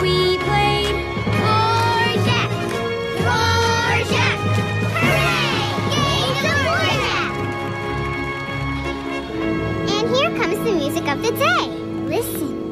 we played Hooray! And here comes the music of the day. Listen.